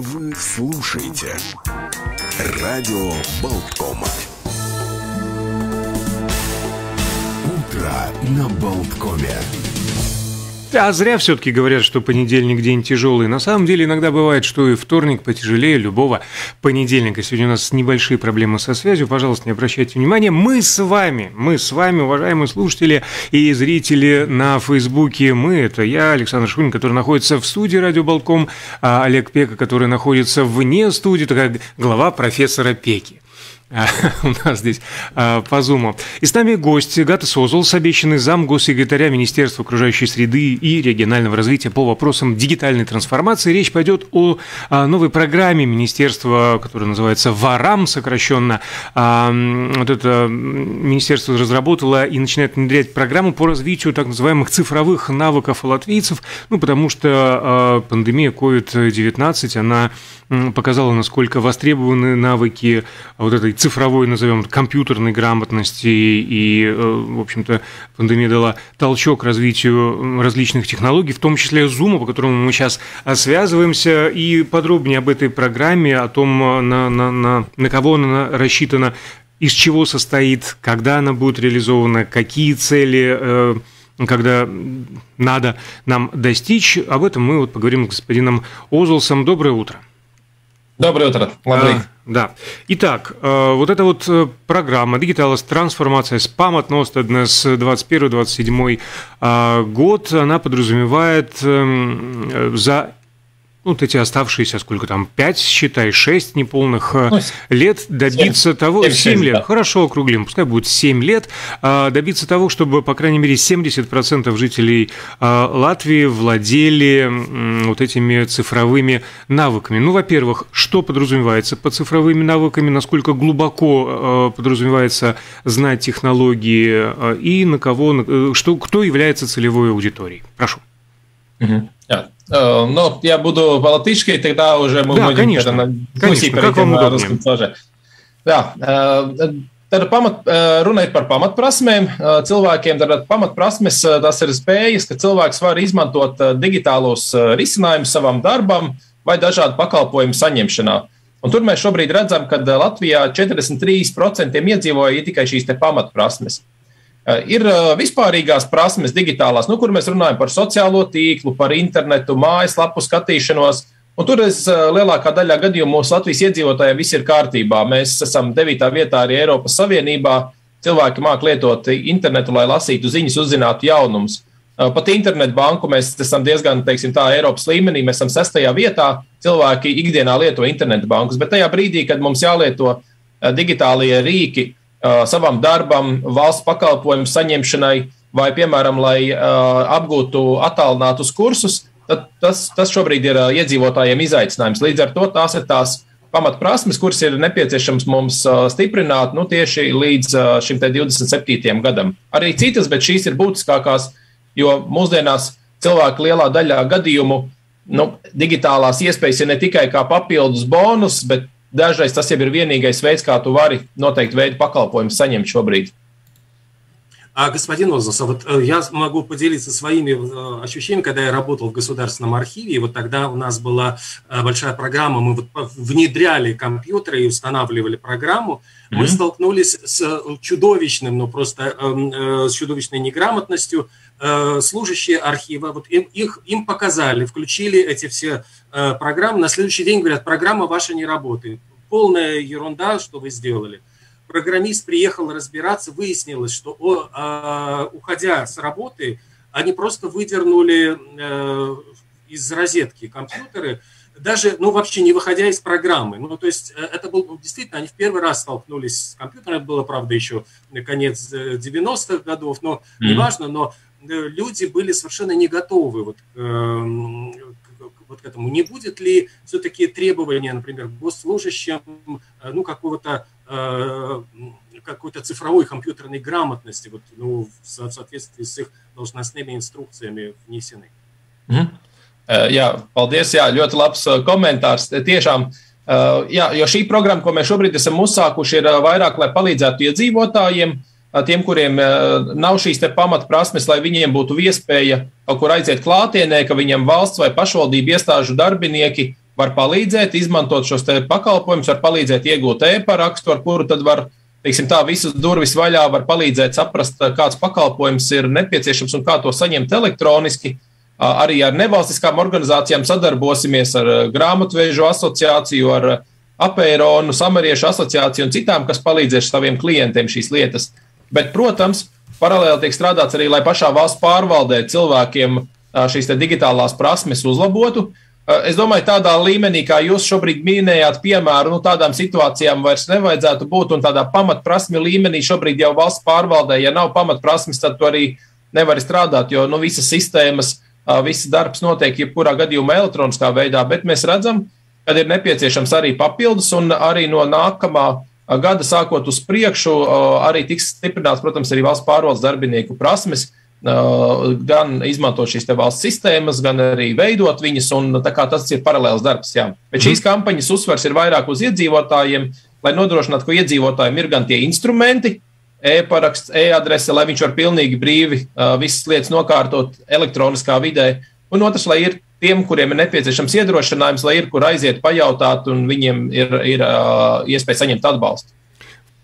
Вы слушаете Радио Болткома. Утро на Болткоме. А зря все-таки говорят, что понедельник день тяжелый. На самом деле иногда бывает, что и вторник потяжелее любого понедельника. Сегодня у нас небольшие проблемы со связью. Пожалуйста, не обращайте внимания. Мы с вами, мы с вами, уважаемые слушатели и зрители на Фейсбуке. Мы, это я, Александр Шунин, который находится в студии Радио Болтком, а Олег Пека, который находится вне студии, такая глава профессора Пеки. у нас здесь а, по зуму. И с нами гость Гата Созулс, обещанный зам госсекретаря Министерства окружающей среды и регионального развития по вопросам дигитальной трансформации. Речь пойдет о, о новой программе министерства, которая называется ВАРАМ, сокращенно. А, вот это министерство разработало и начинает внедрять программу по развитию так называемых цифровых навыков латвийцев, ну, потому что а, пандемия COVID-19, она показала, насколько востребованы навыки вот этой цифровой, назовем, компьютерной грамотности, и, э, в общем-то, пандемия дала толчок развитию различных технологий, в том числе Zoom, по которому мы сейчас связываемся, и подробнее об этой программе, о том, э, на, на, на, на кого она рассчитана, из чего состоит, когда она будет реализована, какие цели э, когда надо нам достичь. Об этом мы вот поговорим с господином Озолсом. Доброе утро. Доброе утро, Лаврик. А, да. Итак, э, вот эта вот э, программа «Дигиталос. Трансформация спам от Ностедна с 21-27 э, год», она подразумевает эм, за за вот эти оставшиеся, сколько там, 5, считай, 6 неполных э, ну, лет добиться 7, того, 7, 7 лет, да. хорошо округлим, пускай будет 7 лет, а, добиться того, чтобы, по крайней мере, 70% жителей а, Латвии владели вот этими цифровыми навыками. Ну, во-первых, что подразумевается под цифровыми навыками, насколько глубоко а, подразумевается знать технологии и на кого, э, что, кто является целевой аудиторией. Прошу. Угу. Yeah. Uh, ну, я буду по-латышски, тогда уже мы да, будем конечно, на дискуссии перейдем на русском тоже. Jā, uh, tad pamat, uh, runājot par pamatprasmēm, uh, cilvēkiem tad pamatprasmes tas ir spējas, ka cilvēks var izmantot digitālos risinājumus savam darbam vai dažādu pakalpojumu saņemšanā. Un tur mēs šobrīd redzam, ka Latvijā 43% iedzīvoja tikai šīs pamatprasmes. Eh, ir eh, vispārīgās prasmes, digitālās, nu, kur mēs runājam par sociālo tīklu, par internetu, mājaslapu skatīšanos. Un tur es, eh, lielākā daļā gadījumu mūsu Latvijas iedzīvotājiem viss ir kārtībā. Mēs esam 9. vietā arī Eiropas Savienībā. Cilvēki māk lietot internetu, lai lasītu ziņas, uzzinātu jaunumus. Pat internetu banku mēs esam diezgan, teiksim, tā Eiropas līmenī. Mēs esam sestajā vietā. Cilvēki ikdienā lieto internetu bankus, bet tajā brīdī, kad mums jālieto digitālie rīki, savam darbam, valsts pakalpojumu saņemšanai, vai, piemēram, lai apgūtu attālinātus kursus, tad tas, tas šobrīd ir iedzīvotājiem izaicinājums. Līdz ar to tās ir tās pamatprasmes, kuras ir nepieciešams mums stiprināt nu, tieši līdz šim 27. gadam. Arī citas, bet šīs ir būtiskākās, jo mūsdienās cilvēki lielā daļā gadījumu nu, digitālās iespējas ir ne tikai kā papildus bonus, bet Dažreiz tas ir vienīgais veids, kā tu vari noteikti veidu pakalpojumu saņemt šobrīd. А, господин Озас, вот э, я могу поделиться своими э, ощущениями, когда я работал в Государственном архиве, и вот тогда у нас была э, большая программа, мы вот внедряли компьютеры и устанавливали программу, mm-hmm. мы столкнулись с чудовищным, ну просто эм, с чудовищной неграмотностью. Служащие архива, вот им, их, им показали, включили эти все программы, на следующий день говорят, программа ваша не работает. Полная ерунда, что вы сделали программист приехал разбираться, выяснилось, что о, уходя с работы, они просто выдернули э, из розетки компьютеры, даже, ну, вообще не выходя из программы. Ну, то есть э, это был действительно, они в первый раз столкнулись с компьютером, это было, правда, еще конец 90-х э, годов, но mm-hmm. неважно, но люди были совершенно не готовы вот, вот к этому. Не будет ли все-таки требования, например, госслужащим, ну, какого-то Э, какой-то цифровой компьютерной грамотности вот, ну, в соответствии с их должностными инструкциями внесены. Mm -hmm. Jā, paldies. Jā, ļoti labs uh, komentārs. Tiešām, uh, jā, jo šī programma, ko mēs šobrīd esam uzsākuši, ir vairāk, lai palīdzētu iedzīvotājiem, tiem, kuriem nav šīs pamatprasmes, lai viņiem būtu iespēja kaut kur aiziet klātienē, ka viņiem valsts vai pašvaldību iestāžu darbinieki var palīdzēt, izmantot šos pakalpojumus, var palīdzēt iegūt e-parakstu, ar kuru tad var teiksim, tā, visas durvis vaļā, var palīdzēt saprast, kāds pakalpojums ir nepieciešams un kā to saņemt elektroniski. Arī ar nevalstiskām organizācijām sadarbosimies ar grāmatvežu asociāciju, ar Apeironu, Samariešu asociāciju un citām, kas palīdzēs saviem klientiem šīs lietas. Bet, protams, paralēli tiek strādāts arī, lai pašā valsts pārvaldē cilvēkiem šīs digitālās prasmes uzlabotu. Es domāju, tādā līmenī, kā jūs šobrīd minējāt, piemēram, nu, tādām situācijām vairs nevajadzētu būt. Un tādā pamatprasmju līmenī šobrīd jau valsts pārvaldē, ja nav pamatprasmes, tad tu arī nevari strādāt, jo nu, visas sistēmas, viss darbs notiek jebkurā gadījumā elektroniskā veidā. Bet mēs redzam, ka ir nepieciešams arī papildus un arī no nākamā gada sākot uz priekšu arī tiks stiprināts, protams, arī valsts pārvaldes darbinieku prasmes gan izmantot šīs valsts sistēmas, gan arī veidot viņas. Tas ir paralēls darbs. Jā. Bet šīs mhm. kampaņas uzsvers ir vairāk uz iedzīvotājiem, lai nodrošinātu, ka iedzīvotājiem ir gan tie instrumenti, e-paraksts, e-adrese, lai viņš var pilnīgi brīvi visas lietas nokārtot elektroniskā vidē. Un otrs, lai ir tiem, kuriem ir nepieciešams iedrošinājums, lai ir kur aiziet, pajautāt, un viņiem ir, ir iespēja saņemt atbalstu.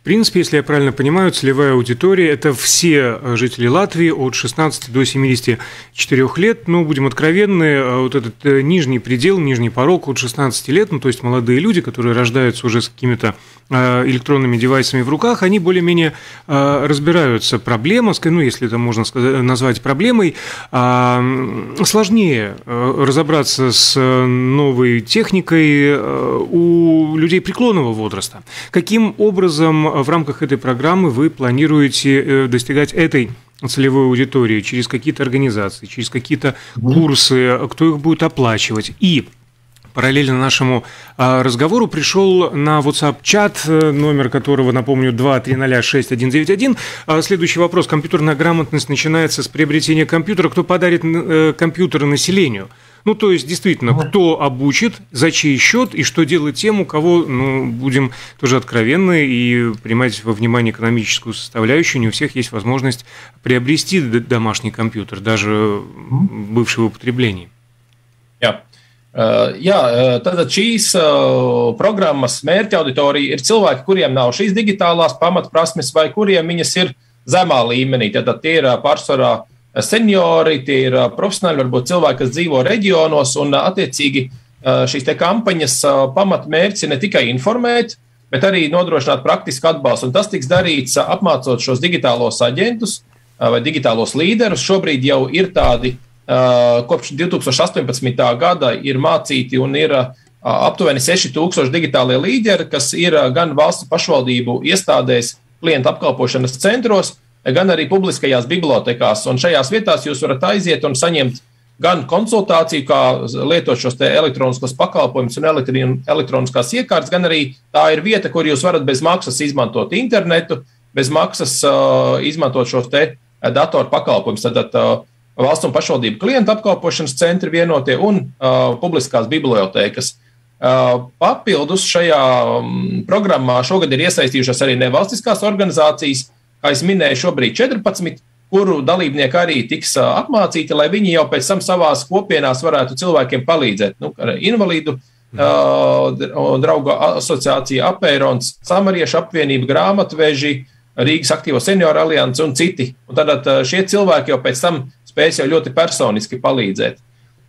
В принципе, если я правильно понимаю, целевая аудитория – это все жители Латвии от 16 до 74 лет. Ну, будем откровенны, а вот этот э, нижний предел, нижний порог от 16 лет, ну, то есть молодые люди, которые рождаются уже с какими-то э, электронными девайсами в руках, они более-менее э, разбираются. Проблема, ну, если это можно сказать, назвать проблемой, а, сложнее разобраться с новой техникой у людей преклонного возраста. Каким образом в рамках этой программы вы планируете э, достигать этой целевой аудитории через какие-то организации, через какие-то курсы, кто их будет оплачивать? И Параллельно нашему а, разговору пришел на WhatsApp-чат, э, номер которого, напомню, 2306191. А, следующий вопрос. Компьютерная грамотность начинается с приобретения компьютера. Кто подарит э, компьютер населению? Ну, то есть, действительно, кто обучит, за чей счет и что делать тем, у кого, ну, будем тоже откровенны и принимать во внимание экономическую составляющую, не у всех есть возможность приобрести домашний компьютер, даже бывший в употреблении. Uh, jā, tātad šīs uh, programmas mērķa auditorija ir cilvēki, kuriem nav šīs digitālās pamatprasmes vai kuriem viņas ir zemā līmenī. Tātad tie ir pārsvarā uh, seniori, tie ir profesionāļi, varbūt cilvēki, kas dzīvo reģionos, un attiecīgi šīs kampaņas pamatmērķis ir ne tikai informēt, bet arī nodrošināt praktisku atbalstu. Un tas tiks darīts apmācot šos digitālos aģentus vai digitālos līderus. Šobrīd jau ir tādi, kopš 2018. gada ir mācīti un ir aptuveni 6000 digitālie līderi, kas ir gan valsts pašvaldību iestādēs, klientu apkalpošanas centros, gan arī publiskajās bibliotekās. Un šajās vietās jūs varat aiziet un saņemt gan konsultāciju, kā lietot šos elektroniskos pakalpojumus un elektroniskās iekārtas, gan arī tā ir vieta, kur jūs varat bez maksas izmantot internetu, bez maksas uh, izmantot šos datoru pakalpojumus. Tad uh, valsts un pašvaldību klientu apkalpošanas centri vienotie un uh, publiskās bibliotekas. Uh, papildus šajā um, programmā šogad ir iesaistījušās arī nevalstiskās organizācijas, kā es minēju, šobrīd 14, kuru dalībnieki arī tiks apmācīti, lai viņi jau pēc tam savās kopienās varētu cilvēkiem palīdzēt. Nu, invalīdu uh, draugu asociācija, Apērons, Samariešu apvienība, grāmatveži, Rīgas aktīvo senioru alianses un citi. Un tad šie cilvēki jau pēc tam spēs jau ļoti personiski palīdzēt.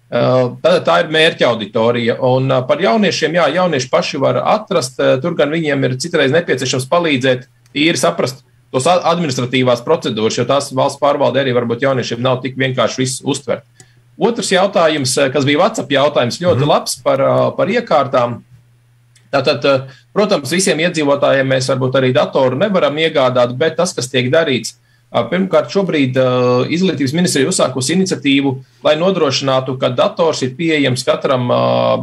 Tad tā ir mērķa auditorija. Un par jauniešiem, jā, jaunieši paši var atrast, tur gan viņiem ir citreiz nepieciešams palīdzēt, īri saprast, tos administratīvās procedūras, jo tās valsts pārvalde arī varbūt jauniešiem nav tik vienkārši viss uztvert. Otrs jautājums, eh, kas bija WhatsApp jautājums, ļoti mm. labs par, eh, par iekārtām. Tātad, eh, protams, visiem iedzīvotājiem mēs varbūt arī datoru nevaram iegādāt, bet tas, kas tiek darīts, pirmkārt, šobrīd Izglītības ministrija uzsākusi iniciatīvu, lai nodrošinātu, ka dators ir pieejams katram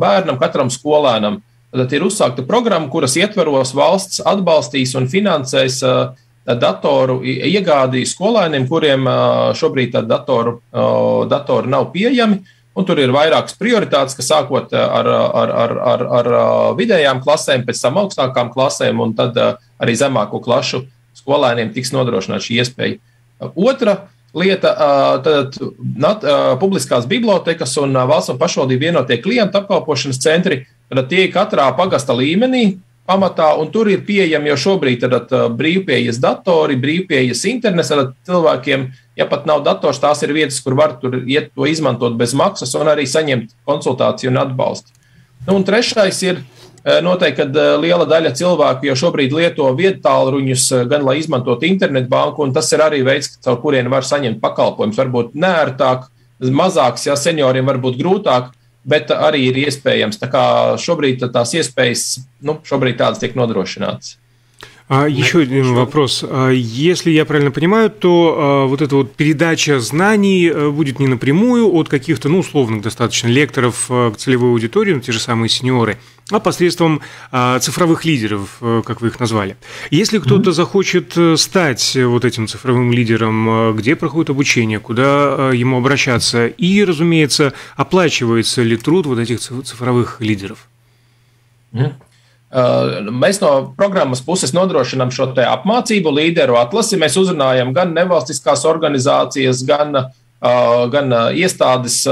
bērnam, katram skolēnam. Tad ir uzsākta programma, kuras ietveros valsts atbalstīs un finansēs uh, datoru iegādi skolēniem, kuriem šobrīd datoru, datori nav pieejami. Un tur ir vairākas prioritātes, kas sākot ar, ar, ar, ar, ar vidējām klasēm, pēc tam augstākām klasēm, un tad arī zemāko klašu skolēniem tiks nodrošināta šī iespēja. Otra lieta, tad nat, publiskās bibliotekas un valsts un pašvaldību vienotie klientu apkalpošanas centri, tad tie katrā pagasta līmenī pamatā, un tur ir pieejami jau šobrīd tad, brīvpieejas datori, brīvpieejas internets. Tad cilvēkiem, ja pat nav dators, tās ir vietas, kur var iet to izmantot bez maksas un arī saņemt konsultāciju un atbalstu. Nu, un trešais ir noteikti, ka liela daļa cilvēku jau šobrīd lieto viedtālruņus, gan lai izmantotu internetbanku, un tas ir arī veids, caur kuriem var saņemt pakalpojumus. Varbūt nērtāk, mazāks, ja senioriem varbūt grūtāk bet arī ir iespējams. Tā kā šobrīd tās iespējas, nu, šobrīd tādas tiek nodrošinātas. А, еще один вопрос. Если я правильно понимаю, то вот эта вот передача знаний э, будет не напрямую от каких-то, ну, условных достаточно лекторов э, к целевой аудитории, ну, те же самые сеньоры, а посредством цифровых лидеров, э, как вы их назвали. Если кто-то mm-hmm. захочет стать вот этим цифровым лидером, где проходит обучение, куда ему обращаться, и, разумеется, оплачивается ли труд вот этих цифровых лидеров? Mm-hmm. Mēs no programmas puses nodrošinām šo apmācību, līderu atlasi. Mēs uzrunājam gan nevalstiskās organizācijas, gan, gan iestādes,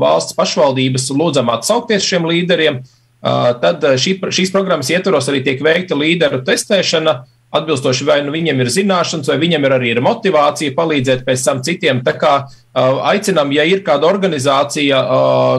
valsts pašvaldības, lūdzam atsaukties šiem līderiem. Tad šī, šīs programmas ietvaros arī tiek veikta līderu testēšana, atbilstoši vai nu viņiem ir zināšanas, vai viņiem ir arī ir motivācija palīdzēt pēc tam citiem. Tā kā aicinām, ja ir kāda organizācija,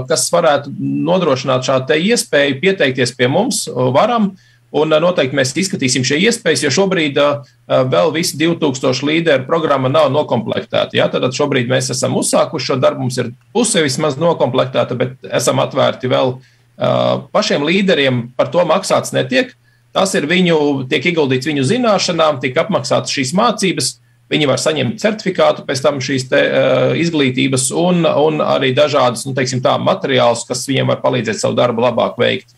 kas varētu nodrošināt šādu iespēju pieteikties pie mums, varam. Un noteikti mēs izskatīsim šīs iespējas, jo šobrīd uh, vēl visi 2000 līderu programma nav noklāpta. Ja? Tad šobrīd mēs esam uzsākuši šo darbu, mums ir puse vismaz noklāpta, bet esam atvērti vēl uh, pašiem līderiem. Par to maksāts netiek. Tas ir viņu, tiek ieguldīts viņu zināšanām, tiek apmaksātas šīs mācības. Viņi var saņemt certifikātu pēc tam šīs te, uh, izglītības un, un arī dažādas nu, teiksim, tā, materiālus, kas viņiem var palīdzēt savu darbu labāk veikt.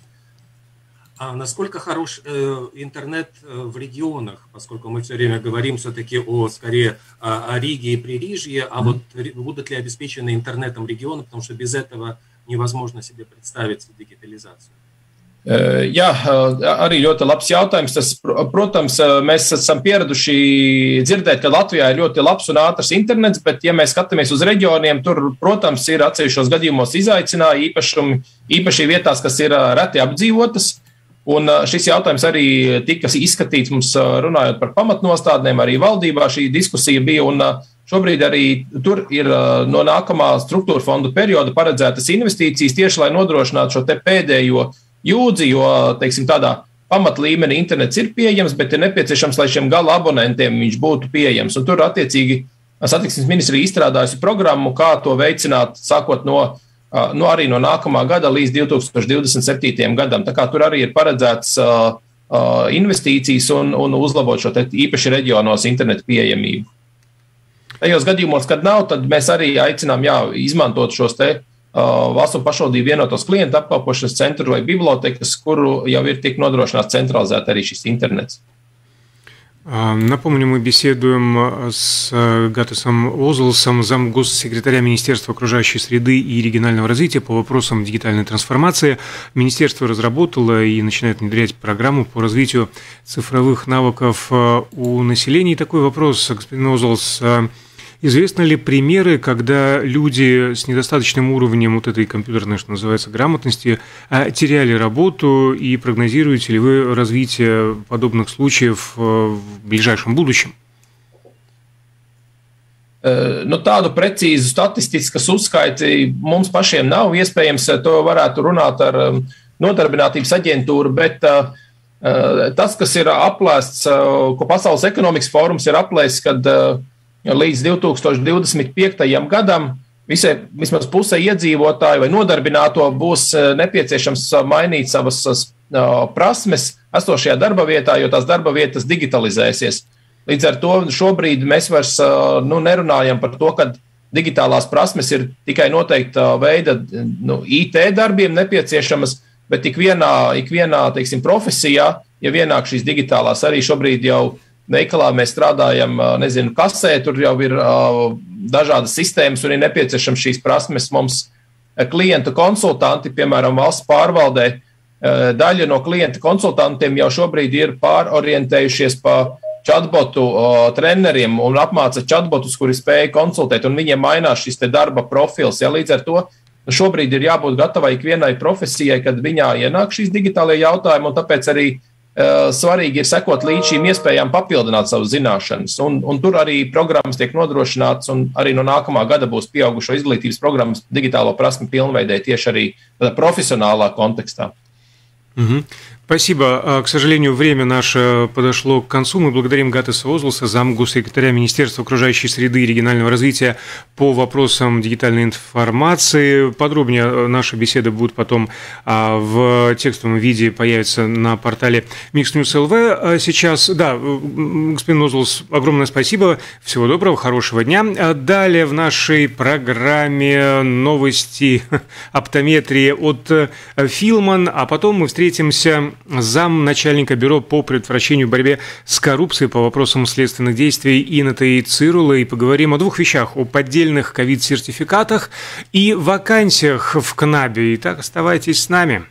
А насколько хорош э, интернет э, в регионах, поскольку мы все время говорим все-таки о, скорее, о, о Риге и Пририжье, а вот будут ли обеспечены интернетом регионы, потому что без этого невозможно себе представить дигитализацию? Jā, arī ļoti labs jautājums. Tas, protams, mēs esam pieraduši dzirdēt, ka Latvijā ir ļoti labs un ātrs internets, bet, ja mēs skatāmies uz reģioniem, tur, protams, ir atsevišķos gadījumos izaicinājumi, īpašumi, īpaši vietās, kas ir reti apdzīvotas. Un šis jautājums arī tika izskatīts mums runājot par pamatnostādnēm, arī valdībā šī diskusija bija. Un šobrīd arī tur ir no nākamā struktūra fondu perioda paredzētas investīcijas tieši lai nodrošinātu šo pēdējo jūdzi, jo teiksim, tādā pamatlīmenī internets ir pieejams, bet ir nepieciešams, lai šiem gala abonentiem viņš būtu pieejams. Un tur attiecīgi satiksmes ministrija izstrādājusi programmu, kā to veicināt, sākot no, no arī no nākamā gada līdz 2027. gadam. Tā kā tur arī ir paredzēts investīcijas un, un uzlabot šo īpaši reģionos internetu pieejamību. Tajos gadījumos, kad nav, tad mēs arī aicinām jā, izmantot šos te uh, valsts un pašvaldību vienotos klientu apkalpošanas centru vai bibliotekas, kuru jau ir tik nodrošināts centralizēt arī šis internets. Напомню, мы беседуем с Гатусом Озлсом, зам госсекретаря Министерства окружающей среды и регионального развития по вопросам дигитальной трансформации. Министерство разработало и начинает внедрять программу по развитию цифровых навыков у населения. И такой вопрос, господин Озлс, Известны ли примеры, когда люди с недостаточным уровнем вот этой компьютерной, что называется, грамотности а, теряли работу и прогнозируете ли вы развитие подобных случаев э, в ближайшем будущем? Э, nu, tādu precīzu statistiskas uzskaiti mums pašiem nav. Iespējams, to varētu runāt ar um, nodarbinātības aģentūru, bet uh, tas, kas ir aplēsts, uh, ko Pasaules ekonomikas fórums ir aplēsts, kad uh, līdz 2025. gadam visai, vismaz pusē iedzīvotāju vai nodarbināto būs eh, nepieciešams mainīt savas eh, prasmes esošajā darba vietā, jo tās darba vietas digitalizēsies. Līdz ar to šobrīd mēs vairs eh, nu, nerunājam par to, ka digitālās prasmes ir tikai noteikta veida nu, IT darbiem nepieciešamas, bet ikvienā, ikvienā teiksim, profesijā, ja vienāk šīs digitālās arī šobrīd jau ir veikalā mēs strādājam, nezinu, kasē, tur jau ir dažādas sistēmas un ir nepieciešams šīs prasmes mums klientu konsultanti, piemēram, valsts pārvaldē. Daļa no klienta konsultantiem jau šobrīd ir pārorientējušies pa chatbotu treneriem un apmāca chatbotus, kuri spēj konsultēt, un viņiem mainās šis darba profils. Ja, līdz ar to šobrīd ir jābūt gatavai ikvienai profesijai, kad viņā ienāk šīs digitālajie jautājumi, un tāpēc arī uh, Eh, svarīgi ir sekot līdz šīm iespējām, papildināt savas zināšanas. Un, un tur arī programmas tiek nodrošināts, un arī no nākamā gada būs pieaugušo izglītības programmas digitālo prasmu pilnveidē tieši arī profesionālā kontekstā. Mm -hmm. Спасибо. А, к сожалению, время наше подошло к концу. Мы благодарим Гатеса Озлуса, замгу-секретаря Министерства окружающей среды и регионального развития по вопросам дигитальной информации. Подробнее э, наша беседа будет потом а, в текстовом виде появится на портале Mix News LV. А сейчас, да, господин Озлус, огромное спасибо. Всего доброго, хорошего дня. Далее в нашей программе новости оптометрии от э, Филман, а потом мы встретимся зам начальника бюро по предотвращению борьбе с коррупцией по вопросам следственных действий Инаты Цирула и поговорим о двух вещах, о поддельных ковид-сертификатах и вакансиях в КНАБе. Итак, оставайтесь с нами.